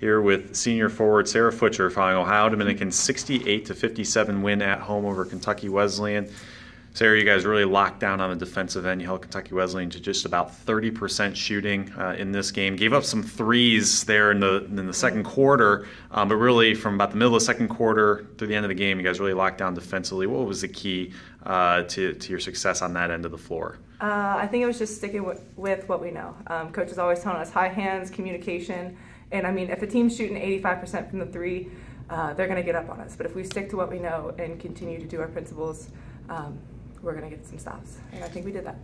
here with senior forward Sarah Futscher following Ohio Dominican 68 to 57 win at home over Kentucky Wesleyan. Sarah, you guys really locked down on the defensive end. You held Kentucky Wesleyan to just about 30% shooting uh, in this game. Gave up some threes there in the in the second quarter, um, but really from about the middle of the second quarter through the end of the game, you guys really locked down defensively. What was the key uh, to to your success on that end of the floor? Uh, I think it was just sticking with, with what we know. Um, coach is always telling us high hands, communication, and I mean if a team's shooting 85% from the three, uh, they're going to get up on us. But if we stick to what we know and continue to do our principles. Um, we're going to get some stops. And I think we did that.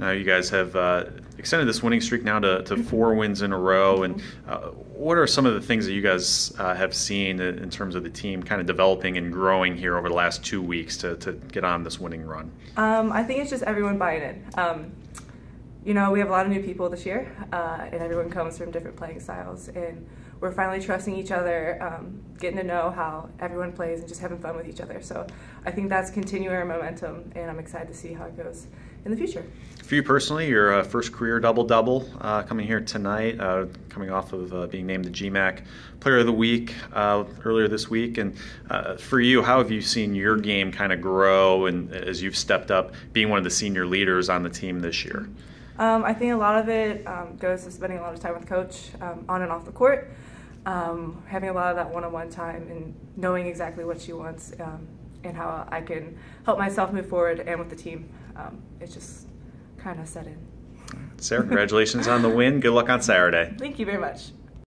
Uh, you guys have uh, extended this winning streak now to, to four wins in a row. And uh, what are some of the things that you guys uh, have seen in terms of the team kind of developing and growing here over the last two weeks to, to get on this winning run? Um, I think it's just everyone buying in. Um, you know, we have a lot of new people this year, uh, and everyone comes from different playing styles. And we're finally trusting each other, um, getting to know how everyone plays, and just having fun with each other. So I think that's continuing our momentum, and I'm excited to see how it goes in the future. For you personally, your uh, first career double double uh, coming here tonight, uh, coming off of uh, being named the GMAC Player of the Week uh, earlier this week. And for you, how have you seen your game kind of grow and as you've stepped up, being one of the senior leaders on the team this year? Um, I think a lot of it um, goes to spending a lot of time with coach um, on and off the court um, having a lot of that one-on-one time and knowing exactly what she wants um, and how I can help myself move forward and with the team. Um, it's just kind of set in. Sarah, congratulations on the win. Good luck on Saturday. Thank you very much.